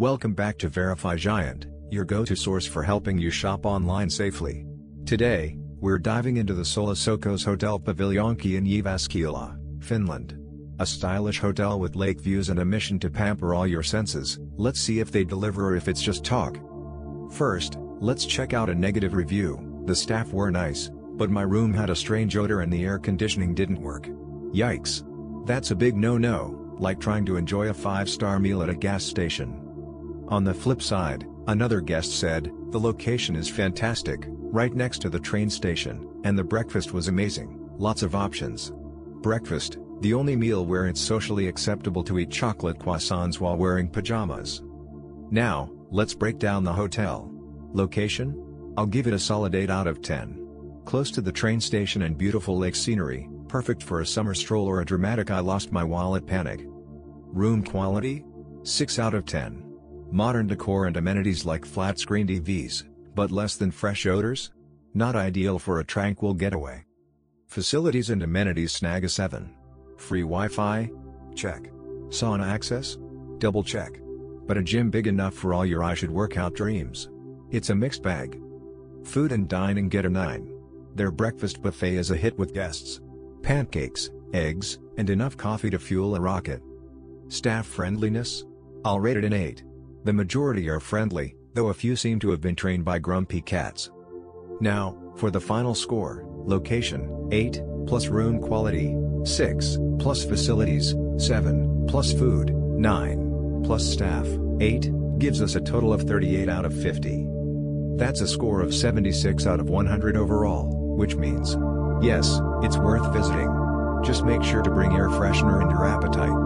Welcome back to Verify Giant, your go-to source for helping you shop online safely. Today, we're diving into the Solo Sokos Hotel Paviljonki in Jyväskylä, Finland. A stylish hotel with lake views and a mission to pamper all your senses, let's see if they deliver or if it's just talk. First, let's check out a negative review, the staff were nice, but my room had a strange odor and the air conditioning didn't work. Yikes. That's a big no-no, like trying to enjoy a 5-star meal at a gas station. On the flip side, another guest said, the location is fantastic, right next to the train station, and the breakfast was amazing, lots of options. Breakfast, the only meal where it's socially acceptable to eat chocolate croissants while wearing pajamas. Now, let's break down the hotel. Location? I'll give it a solid 8 out of 10. Close to the train station and beautiful lake scenery, perfect for a summer stroll or a dramatic I lost my wallet panic. Room quality? 6 out of 10. Modern decor and amenities like flat-screen TVs, but less than fresh odors? Not ideal for a tranquil getaway. Facilities and amenities snag a 7. Free Wi-Fi? Check. Sauna access? Double check. But a gym big enough for all your I should workout dreams? It's a mixed bag. Food and dining get a 9. Their breakfast buffet is a hit with guests. Pancakes, eggs, and enough coffee to fuel a rocket. Staff friendliness? I'll rate it an 8. The majority are friendly, though a few seem to have been trained by grumpy cats. Now, for the final score, location, 8, plus room quality, 6, plus facilities, 7, plus food, 9, plus staff, 8, gives us a total of 38 out of 50. That's a score of 76 out of 100 overall, which means, yes, it's worth visiting. Just make sure to bring air freshener and your appetite.